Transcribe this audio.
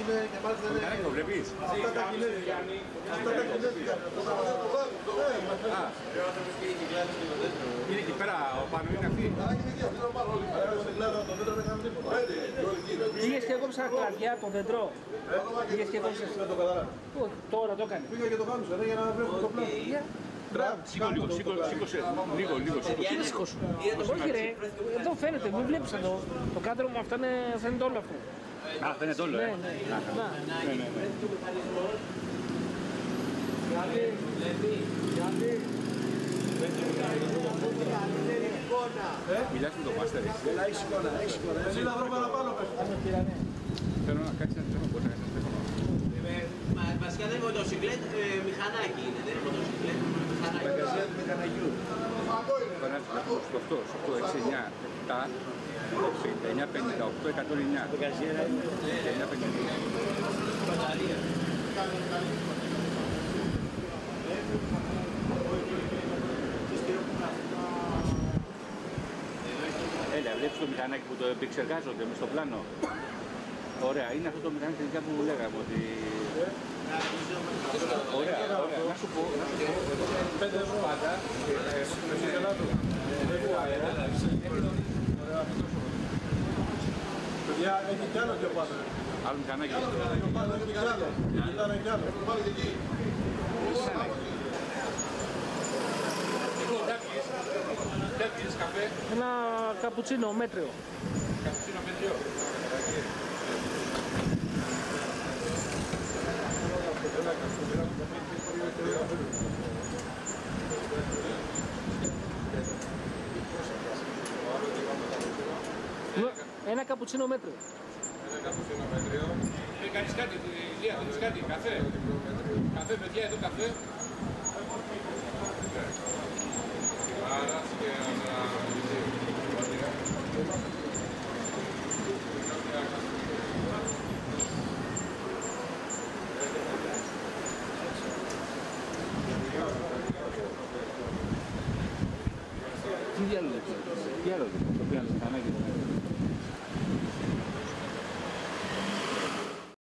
είναι και μάλιστα είναι... Κανένα το βλέπεις; Αυτά τα κινέζικα. Αυτά τα κινέζικα. Α, είναι εκεί πέρα ο πάνω είναι αυτή; Πήγες και έκοψα κλαδιά το δέντρο. Πήγες και έκοψες. Πού, Τώρα το έκανε. Πήγα και το κάμισα, ρε, για να βρέχω το πλάνο. Για. Σήκω λίγο, σήκω, σήκωσε. Λίγο, λίγο, σήκωσε. Σήκω σου. Όχι ρε, εδώ φαίνεται, μην βλέπεις εδώ. Το κάδρο μου αυτά είναι, φαίνεται όλο αυτό. Α, δεν είναι τόλο, ε. Ναι, ναι, ναι. Μιλάς με τον Μάστερ, εσύ. Έχεις εικόνα, έχεις εικόνα. Εσύ να βρω παραπάνω, πες. Θέλω να κάτσεις ένα τηλέφωνο, μπορείς να κάνεις τηλέφωνο. Βασικά δεν είναι μοτοσυκλέτ, μηχανάκι είναι, δεν είναι μοτοσυκλέτ, μηχανάκι. Μηχανάκι. Φαγό είναι. 28, 8, 6, 69-58 Έλα, βλέπεις το μηχανάκι που το επεξεργάζονται με στο πλάνο. Ωραία, είναι αυτό το μηχανάκι τελικά που λέγαμε ότι... Ωραία, ωραία, να σου. Έχει κι άλλο πιο πάνω. άλλο μηχανάκι. Πιο πάνω έχει κι άλλο. Κοιτάνε κι άλλο. Πάλι και εκεί. Δεν πίνεις καφέ, Ένα καπουτσίνο μέτριο. Καπουτσίνο με δυο. Ένα καπουτσίνο μέτριο. Ε, κάνεις κάτι, Ηλία, θέλεις κάτι, καφέ. Καφέ, παιδιά, εδώ καφέ. Τι διάλογο, τι άλλο